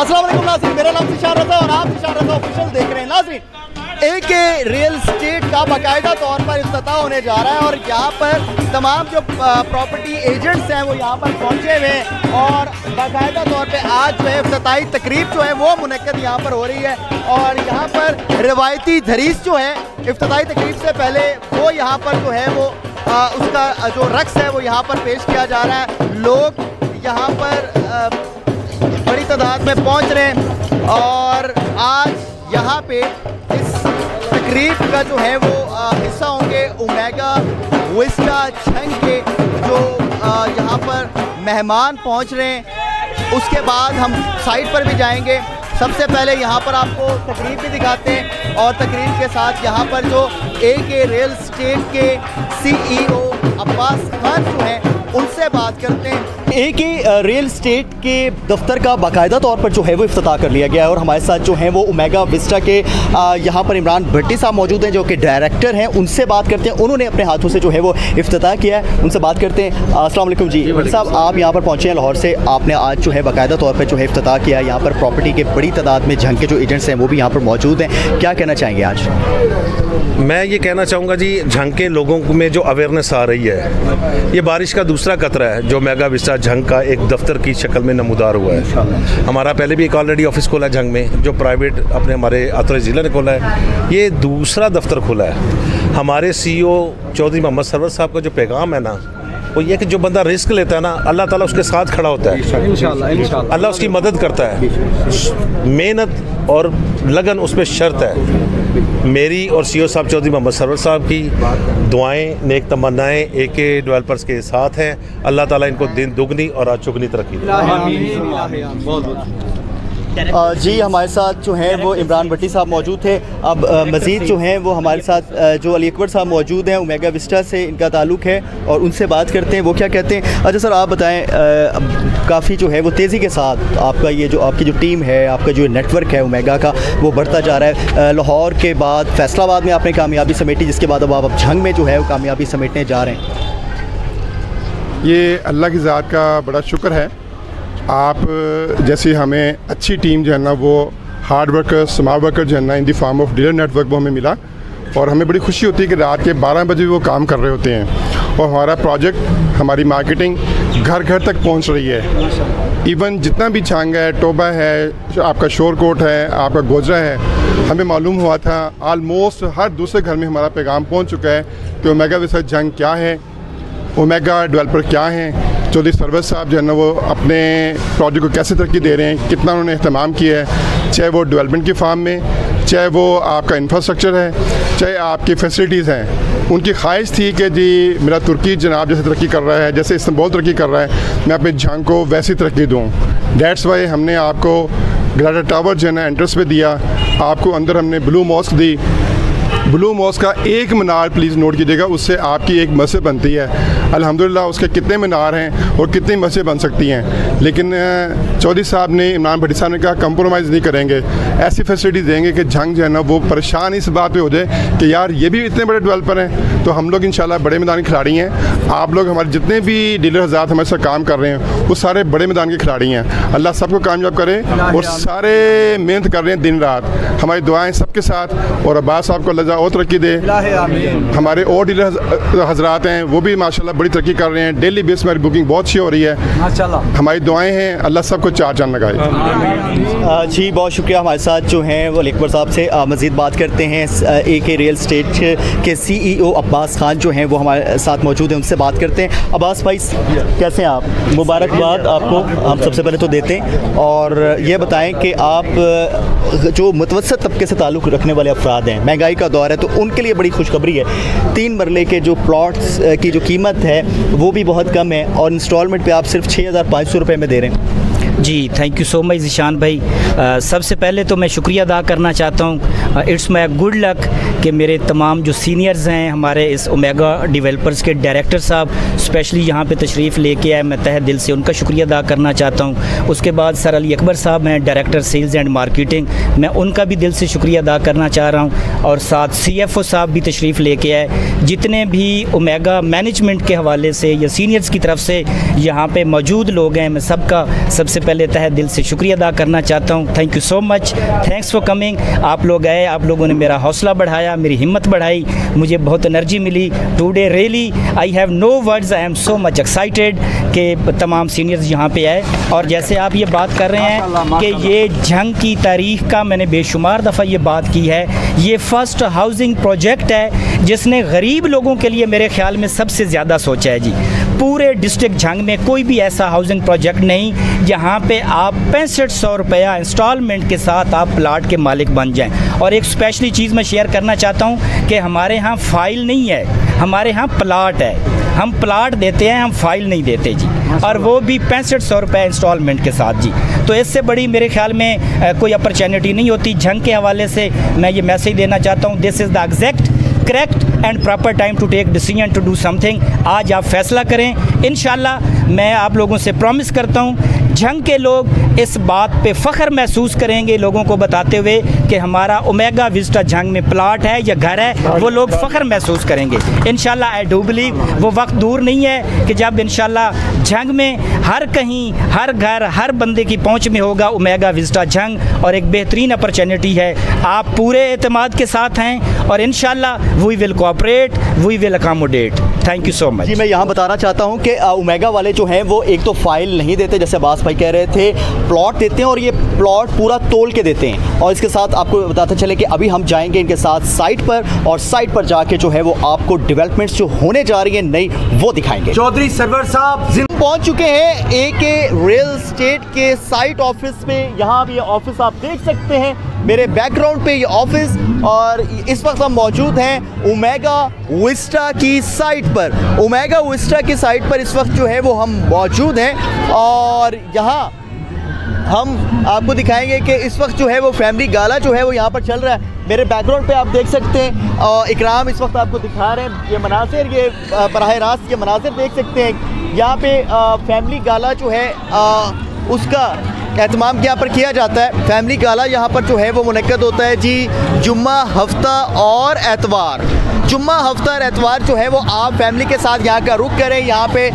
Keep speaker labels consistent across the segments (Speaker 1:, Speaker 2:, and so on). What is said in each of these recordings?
Speaker 1: वालेकुम नाज़रीन। मेरा नाम निशान रजा और आप निशान रजा ऑफिशियल देख रहे हैं। नाज़रीन एक रियल स्टेट का बाकायदा तौर पर अफ्ताह होने जा रहा है और यहाँ पर तमाम जो प्रॉपर्टी एजेंट्स हैं वो यहाँ पर पहुँचे हुए हैं और बाकायदा तौर पे आज जो है अफ्ताही तकरीब जो है वो मुनद यहाँ पर हो रही है और यहाँ पर रिवायती धरीस जो है अफ्ताही तकरीब से पहले वो यहाँ पर जो है वो आ, उसका जो रक्स है वो यहाँ पर पेश किया जा रहा है। लोग यहाँ पर आ, बड़ी तादाद में पहुँच रहे हैं। और आज यहाँ पे इस तकरीब का जो है वो हिस्सा होंगे ओमेगा विस्टा छंग के, जो यहाँ पर मेहमान पहुँच रहे हैं। उसके बाद हम साइड पर भी जाएँगे। सबसे पहले यहाँ पर आपको तकरीब भी दिखाते हैं और तकरीब के साथ यहाँ पर जो ए के रियल स्टेट के सीईओ अब्बास खान जो हैं उनसे बात करते हैं। एक ही रियल स्टेट के दफ्तर का बाकायदा तौर पर जो है वो अफ्ताह कर लिया गया है और हमारे साथ जो हैं वो ओमेगा विस्टा के यहाँ पर इमरान भट्टी साहब मौजूद हैं जो कि डायरेक्टर हैं उनसे बात करते हैं। उन्होंने अपने हाथों से जो है वो अफ्ताह किया है। उनसे बात करते हैं। असल जी। भट्टी साहब आप यहाँ पर पहुँचे हैं लाहौर से। आपने आज जो है बाकायदा तौर पर जो है अफ्ताह किया है। यहाँ पर प्रॉपर्टी के बड़ी तादाद में झंग के जो एजेंट्स हैं वो भी यहाँ पर मौजूद हैं। क्या कहना चाहेंगे आज?
Speaker 2: मैं ये कहना चाहूँगा जी झंग के लोगों में जो अवेयरनेस आ रही है ये बारिश का दूसरा कतरा है जो मेगा विस्टा झंग का एक दफ्तर की शक्ल में नमदार हुआ है। हमारा पहले भी एक ऑलरेडी ऑफ़िस खोला है झंग में जो प्राइवेट अपने हमारे अतर ज़िला ने खोला है। ये दूसरा दफ्तर खोला है। हमारे सीईओ चौधरी मोहम्मद सरवर साहब का जो पैगाम है ना वो ये कि जो बंदा रिस्क लेता है ना अल्लाह ताला उसके साथ खड़ा होता है। अल्लाह उसकी मदद करता है। मेहनत और लगन उस पर शर्त है। मेरी और सी साहब चौधरी मोहम्मद सरवर साहब की दुआएँ नेक तमन्नाएँ ए के डेवलपर्स के साथ हैं। अल्लाह ताला इनको दिन दुगनी और आज चुगनी तरक्की
Speaker 1: जी हमारे साथ जो हैं वो इमरान भट्टी साहब मौजूद थे। अब मज़ीद जो हैं वो हमारे साथ जो अली अकबर साहब मौजूद हैं ओमेगा विस्टा से इनका ताल्लुक़ है और उनसे बात करते हैं वो क्या कहते हैं? अच्छा सर आप बताएँ काफ़ी जो है वो तेज़ी के साथ आपका ये जो आपकी जो टीम है आपका जो नेटवर्क है ओमेगा का वो बढ़ता जा रहा है। लाहौर के बाद फैसलाबाद में आपने कामयाबी समेटी जिसके बाद अब आप झंग में जो है वो कामयाबी समेटने जा रहे हैं।
Speaker 3: ये अल्लाह की ज़ात का बड़ा शुक्र है। आप, जैसे हमें अच्छी टीम जो है ना, वो हार्ड वर्कर स्मार्ट वर्कर जो है ना in the form of dealer network वो हमें मिला। और हमें बड़ी खुशी होती है कि रात के 12 बजे वो काम कर रहे होते हैं। और हमारा प्रोजेक्ट हमारी मार्केटिंग घर घर तक पहुँच रही है। इवन जितना भी छांगा है, टोबा है, आपका शोरकोट है, आपका गोजरा है, हमें मालूम हुआ था आलमोस्ट हर दूसरे घर में हमारा पैगाम पहुँच चुका है कि ओमेगा विसर्ज जंग क्या है? ओमेगा डेवलपर क्या हैं? चौधरी सरवत साहब जो है ना वो अपने प्रोजेक्ट को कैसे तरक्की दे रहे हैं, कितना उन्होंने अहतमाम किया है, चाहे वो डेवलपमेंट की फार्म में, चाहे वो आपका इंफ्रास्ट्रक्चर है, चाहे आपकी फैसिलिटीज़ हैं, उनकी ख्वाहिश थी कि जी मेरा तुर्की जनाब जैसे तरक्की कर रहा है, जैसे इस्तांबुल तरक्की कर रहा है, मैं अपने झांग को वैसी तरक्की दूँ। डेट्स वाई हमने आपको ग्राडा टावर जो है ना एंट्रेंस पे दिया, आपको अंदर हमने ब्लू मॉस्क दी। ब्लू मॉस का एक मीनार प्लीज़ नोट कीजिएगा, उससे आपकी एक मस्जिद बनती है। अल्हम्दुलिल्लाह उसके कितने मीनार हैं और कितनी मस्जिद बन सकती हैं। लेकिन चौधरी साहब ने इमरान भट्टी साहब ने कहा कंप्रोमाइज़ नहीं करेंगे। ऐसी फैसिलिटी देंगे कि जंग जो है ना वो परेशान इस बात पर हो जाए कि यार ये भी इतने बड़े डेवलपर हैं। तो हम लोग इन बड़े मैदान के खिलाड़ी हैं। आप लोग हमारे जितने भी डीलर हज़ार हमारे साथ काम कर रहे हैं वो सारे बड़े मैदान के खिलाड़ी हैं। अल्लाह सबको कामयाब करे और सारे मेहनत कर रहे हैं दिन रात। हमारी दुआएँ सबके साथ और अब्बास साहब को अल्लाह और तरक्की दे। हमारे और डीलर हजरात हैं वो भी माशाल्लाह बड़ी तरक्की कर रहे हैं। डेली बेस में बुकिंग बहुत अच्छी हो रही है। हमारी दुआएँ हैं अल्लाह सबको चार चाँद लगाए।
Speaker 1: जी बहुत शुक्रिया हमारे साथ जो हैं वो अकबर साहब से मज़ीद बात करते हैं। ए के रियल स्टेट के सीईओ अब्बास खान जो हैं वो हमारे साथ मौजूद हैं उनसे बात करते हैं। अब्बास भाई कैसे हैं आप? मुबारकबाद आपको। हम सबसे पहले तो देते हैं और ये बताएँ कि आप जो मुतवसत तबके से ताल्लुक़ रखने वाले अफराद हैं महँगाई का दौर है तो उनके लिए बड़ी खुशखबरी है। तीन मरले के जो प्लाट्स की जो कीमत है वो भी बहुत कम है और इंस्टॉलमेंट पे आप सिर्फ़ छः हज़ार पाँच सौ में दे रहे हैं।
Speaker 4: जी thank you so much Zeeshan भाई। सबसे पहले तो मैं शुक्रिया अदा करना चाहता हूँ। इट्स माई गुड लक कि मेरे तमाम जो सीनियर्स हैं, हमारे इस ओमेगा डेवलपर्स के डायरेक्टर साहब स्पेशली यहाँ पे तशरीफ़ लेके आए। मैं तह दिल से उनका शुक्रिया अदा करना चाहता हूँ। उसके बाद सर अली अकबर साहब हैं डायरेक्टर सेल्स एंड मार्केटिंग मैं उनका भी दिल से शुक्रिया अदा करना चाह रहा हूँ। और साथ सी एफ़ ओ साहब भी तशरीफ़ लेके आए। जितने भी ओमेगा मैनेजमेंट के हवाले से या सीनियर्स की तरफ़ से यहाँ पर मौजूद लोग हैं, मैं सबका सबसे सबसे पहले तह दिल से शुक्रिया अदा करना चाहता हूँ। Thank you so much thanks for coming आप लोग आए आप लोगों ने मेरा हौसला बढ़ाया मेरी हिम्मत बढ़ाई मुझे बहुत energy milli. Today really I have no words I am so much excited कि तमाम सीनियर्स यहाँ पे आए। और जैसे आप ये बात कर रहे हैं कि ये जंग की तारीख का मैंने बेशुमार दफ़ा ये बात की है। ये फ़र्स्ट हाउसिंग प्रोजेक्ट है जिसने गरीब लोगों के लिए मेरे ख्याल में सबसे ज़्यादा सोचा है जी। पूरे डिस्ट्रिक्ट झंग में कोई भी ऐसा हाउसिंग प्रोजेक्ट नहीं जहाँ पे आप पैंसठ सौ रुपया इंस्टॉलमेंट के साथ आप प्लाट के मालिक बन जाएँ। और एक स्पेशली चीज़ मैं शेयर करना चाहता हूँ कि हमारे यहाँ फ़ाइल नहीं है, हमारे यहाँ प्लाट है। हम प्लाट देते हैं, हम फ़ाइल नहीं देते जी। और वो भी पैंसठ सौ रुपये इंस्टॉलमेंट के साथ जी। तो इससे बड़ी मेरे ख्याल में कोई अपॉर्चुनिटी नहीं होती। झंग के हवाले से मैं ये मैसेज देना चाहता हूँ। This is the exact correct and proper time to take decision to do something आज आप फैसला करें। इन मैं आप लोगों से प्रॉमिस करता हूँ झंग के लोग इस बात पे फ़ख्र महसूस करेंगे लोगों को बताते हुए कि हमारा ओमेगा विस्टा झंग में प्लाट है या घर है, वो लोग फ़ख्र महसूस करेंगे। इन आई डू बिलीव, वो वक्त दूर नहीं है कि जब इन झंग में हर कहीं, हर घर, हर बंदे की पहुँच में होगा ओमेगा विस्टा झंग और एक बेहतरीन अपॉर्चुनिटी है। आप पूरे अतमाद के साथ हैं और in we will cooperate we will accommodate thank you so much
Speaker 1: जी मैं यहाँ बताना चाहता हूँ कि उमेगा वाले जो हैं वो एक तो फ़ाइल नहीं देते जैसे बास भाई कह रहे थे प्लॉट देते हैं और ये प्लॉट पूरा तोल के देते हैं। और इसके साथ आपको बताते चले कि अभी हम जाएँगे इनके साथ साइट पर और साइट पर जाके जो है वो आपको डेवलपमेंट्स जो होने जा रही है नई वो दिखाएँगे।
Speaker 5: चौधरी सरवर साहब
Speaker 1: पहुँच चुके हैं ए के रियल स्टेट के साइट ऑफ़िस में। यहाँ भी ऑफ़िस आप देख सकते हैं। मेरे बैकग्राउंड पे ये ऑफ़िस और इस वक्त हम मौजूद हैं ओमेगा विस्टा की साइट पर। ओमेगा विस्टा की साइट पर इस वक्त जो है वो हम मौजूद हैं और यहाँ हम आपको दिखाएँगे कि इस वक्त जो है वो फैमिली गाला जो है वो यहाँ पर चल रहा है। मेरे बैकग्राउंड पे आप देख सकते हैं, और इकराम इस वक्त आपको दिखा रहे हैं। ये मनासिर ये बरह रास्त, ये मनासिर देख सकते हैं। यहाँ पे फैमिली गाला जो है उसका एहतमाम यहाँ पर किया जाता है। फैमिली गाला यहाँ पर जो है वो मनद होता है जी, जुम्मा, हफ़्ता और एतवार। जुम्मा, हफ़्ता और एतवार जो है वो आप फैमिली के साथ यहाँ का रुख करें। यहाँ पे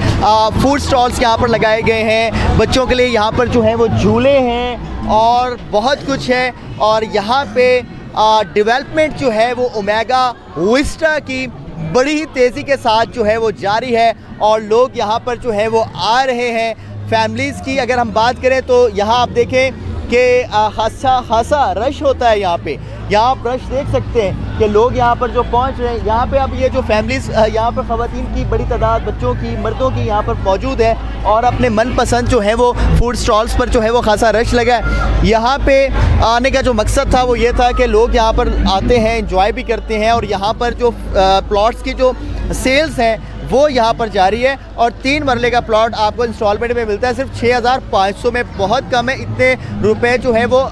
Speaker 1: फ़ूड स्टॉल्स यहाँ पर लगाए गए हैं। बच्चों के लिए यहाँ पर जो है वो झूले हैं और बहुत कुछ है। और यहाँ पे डेवलपमेंट जो है वो ओमेगा विस्टा की बड़ी ही तेज़ी के साथ जो है वो जारी है और लोग यहाँ पर जो है वो आ रहे हैं। फैमिलीज़ की अगर हम बात करें तो यहाँ आप देखें कि खासा खासा रश होता है यहाँ पे। यहाँ आप रश देख सकते हैं कि लोग यहाँ पर जो पहुँच रहे हैं, यहाँ पे अब ये जो फैमिलीज़ यहाँ पर ख़वान की बड़ी तादाद बच्चों की, मर्दों की यहाँ पर मौजूद है और अपने मनपसंद जो है वो फ़ूड स्टॉल्स पर जो है वो खासा रश लगा है। यहाँ पे आने का जो मकसद था वो ये था कि लोग यहाँ पर आते हैं इंजॉय भी करते हैं और यहाँ पर जो प्लॉट्स की जो सेल्स हैं वो यहाँ पर जारी है और तीन मरले का प्लॉट आपको इंस्टॉलमेंट में मिलता है। सिर्फ़ छः हज़ार पाँच सौ में बहुत कम है, इतने रुपए जो है वो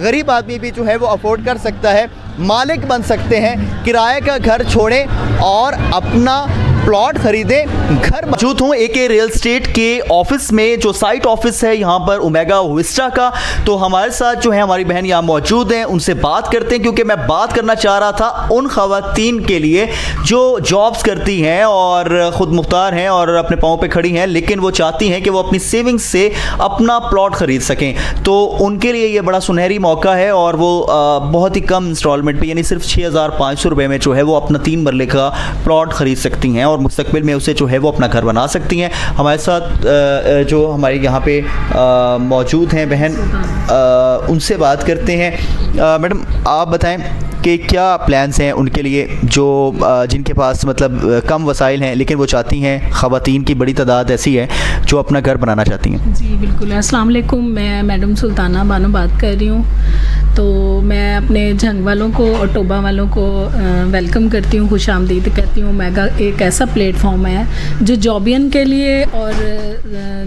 Speaker 1: गरीब आदमी भी जो है वो अफोर्ड कर सकता है। मालिक बन सकते हैं, किराए का घर छोड़ें और अपना प्लॉट खरीदें, घर मौजूद हूँ। ए के रियल स्टेट के ऑफ़िस में जो साइट ऑफ़िस है, यहाँ पर ओमेगा विस्टा का। तो हमारे साथ जो है, हमारी बहन यहाँ मौजूद हैं, उनसे बात करते हैं, क्योंकि मैं बात करना चाह रहा था उन खातन के लिए जो जॉब्स करती हैं और ख़ुद मुख्तार हैं और अपने पाँव पर खड़ी हैं, लेकिन वो चाहती हैं कि वो अपनी सेविंग्स से अपना प्लॉट ख़रीद सकें। तो उनके लिए ये बड़ा सुनहरी मौका है और वो बहुत ही कम इंस्टॉलमेंट पर यानी सिर्फ़ छः हज़ार पाँच सौ रुपये में जो है, वो अपना तीन मरले का प्लॉट ख़रीद सकती हैं। और और मुस्तबिल में उसे जो है वो अपना घर बना सकती हैं। हमारे साथ जो हमारे यहाँ पे मौजूद हैं बहन उनसे बात करते हैं। मैडम, आप बताएँ कि क्या प्लान्स हैं, उनके लिए जो जिनके पास मतलब कम वसाइल हैं, लेकिन वो चाहती हैं ख़वान की बड़ी तादाद ऐसी है, जो अपना घर बनाना चाहती हैं।
Speaker 6: जी, बिल्कुल। अस्सलाम वालेकुम। मैं मैडम सुल्ताना बानो बात कर रही हूँ। तो मैं अपने झंग वालों को और टोबा वालों को वेलकम करती हूँ, खुश आमदीद करती हूँ। मेगा एक ऐसा प्लेटफॉर्म है, जो जॉबियन के लिए और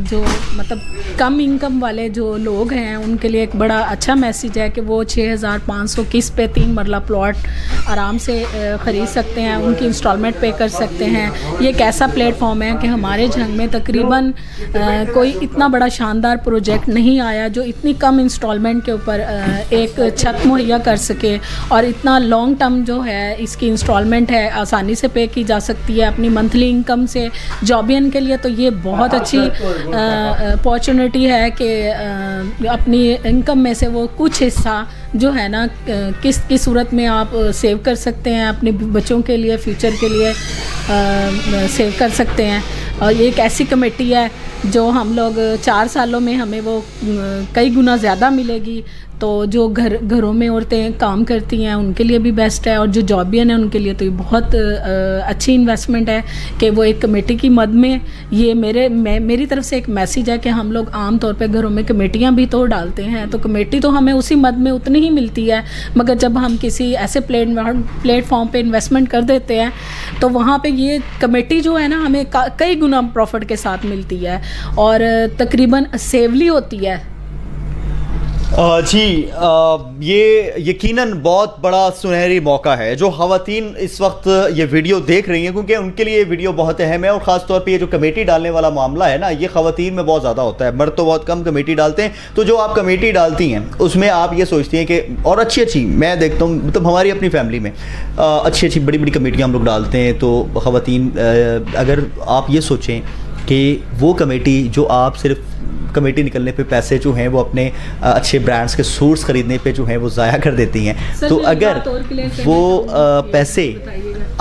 Speaker 6: जो मतलब कम इनकम वाले जो लोग हैं, उनके लिए एक बड़ा अच्छा मैसेज है कि वो छः हज़ार पाँच सौ किस पे तीन मरला प्लॉट आराम से ख़रीद सकते हैं, उनकी इंस्टॉलमेंट पे कर सकते हैं। ये एक ऐसा प्लेटफॉर्म है कि हमारे झंग में तकरीबन कोई इतना बड़ा शानदार प्रोजेक्ट नहीं आया जो इतनी कम इंस्टॉलमेंट के ऊपर एक छत मुहैया कर सके और इतना लॉन्ग टर्म जो है, इसकी इंस्टॉलमेंट है, आसानी से पे की जा सकती है अपनी मंथली इनकम से। जॉबियन के लिए तो ये बहुत अच्छी अपॉर्चुनिटी है कि अपनी इनकम में से वो कुछ हिस्सा जो है ना किस किस सूरत में आप सेव कर सकते हैं अपने बच्चों के लिए फ्यूचर के लिए आ, सेव कर सकते हैं। और ये एक ऐसी कमेटी है जो हम लोग चार सालों में हमें वो कई गुना ज़्यादा मिलेगी। तो जो घर, घरों में औरतें काम करती हैं, उनके लिए भी बेस्ट है और जो जॉबियन है, उनके लिए तो ये बहुत अच्छी इन्वेस्टमेंट है कि वो एक कमेटी की मद में ये मेरे, मैं, मेरी तरफ़ से एक मैसेज है कि हम लोग आम तौर पे घरों में कमेटियाँ भी तो डालते हैं तो कमेटी तो हमें उसी मद में उतनी ही मिलती है, मगर जब हम किसी ऐसे प्लेट प्लेटफॉर्म पर इन्वेस्टमेंट कर देते हैं तो वहाँ पर ये कमेटी जो है ना, हमें कई गुना प्रॉफिट के साथ मिलती है और तकरीबन सेवली होती है।
Speaker 1: जी ये यकीनन बहुत बड़ा सुनहरी मौका है जो खातन इस वक्त ये वीडियो देख रही हैं, क्योंकि उनके लिए ये वीडियो बहुत अहम है और ख़ास तौर पे ये जो कमेटी डालने वाला मामला है ना, ये खातन में बहुत ज़्यादा होता है। मर्द तो बहुत कम कमेटी डालते हैं। तो जो आप कमेटी डालती हैं, उसमें आप ये सोचती हैं कि और अच्छी अच्छी मैं देखता हूँ मतलब तो हमारी अपनी फैमिली में अच्छी अच्छी बड़ी बड़ी कमेटियाँ हम लोग डालते हैं तो खातन अगर आप ये सोचें कि वो कमेटी जो आप सिर्फ़ कमेटी निकलने पे पैसे जो हैं वो अपने अच्छे ब्रांड्स के सूट्स ख़रीदने पे जो हैं वो ज़ाया कर देती हैं। तो अगर वो पैसे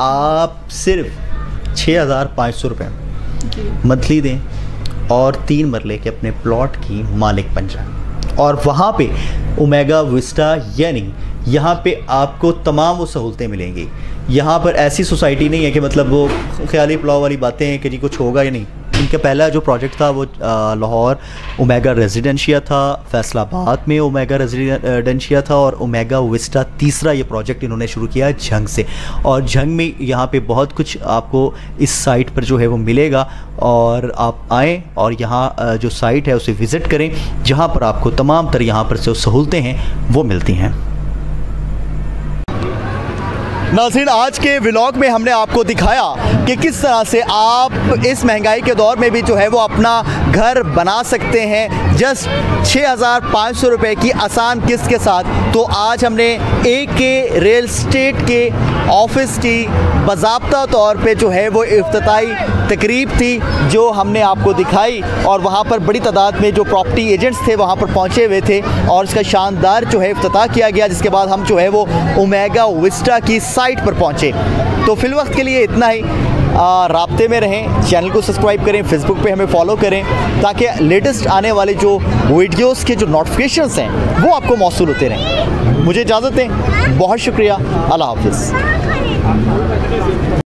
Speaker 1: आप सिर्फ़ छः हज़ार पाँच सौ रुपये मंथली दें और तीन मरले के अपने प्लॉट की मालिक बन जाए। और वहाँ पे ओमेगा विस्टा यानी यहाँ पे आपको तमाम वो सहूलतें मिलेंगी। यहाँ पर ऐसी सोसाइटी नहीं है कि मतलब वो ख्याली पुलाव वाली बातें हैं कि जी कुछ होगा या नहीं। इनका पहला जो प्रोजेक्ट था वो लाहौर ओमेगा रेजिडेंशिया था, फैसलाबाद में ओमेगा रेजिडेंशिया था और ओमेगा विस्टा तीसरा ये प्रोजेक्ट इन्होंने शुरू किया झंग से। और झंग में यहाँ पे बहुत कुछ आपको इस साइट पर जो है वो मिलेगा और आप आएँ और यहाँ जो साइट है उसे विज़िट करें, जहाँ पर आपको तमाम तरह यहाँ पर जो सहूलतें हैं वो मिलती हैं। नाजिन आज के व्लॉग में हमने आपको दिखाया कि किस तरह से आप इस महँगाई के दौर में भी जो है वो अपना घर बना सकते हैं। जस्ट छः हज़ार पाँच सौ रुपये की आसान किस्त के साथ। तो आज हमने ए के रियल स्टेट के ऑफ़िस की बाबा तौर पे जो है वो अफ्ताही तकरीब थी, जो हमने आपको दिखाई और वहाँ पर बड़ी तादाद में जो प्रॉपर्टी एजेंट्स थे वहाँ पर पहुँचे हुए थे और इसका शानदार जो है अफ्ताह किया गया, जिसके बाद हम जो है वो ओमेगा विस्टा की साइट पर पहुँचे। तो फिल वक्त के लिए इतना ही। रबते में रहें, चैनल को सब्सक्राइब करें फेसबुक पे हमें फॉलो करें, ताकि लेटेस्ट आने वाले जो वीडियोस के जो नोटिफिकेशंस हैं, वो आपको मौसू होते रहें। मुझे इजाज़त दें, बहुत शुक्रिया, अल्लाह हाफिज़।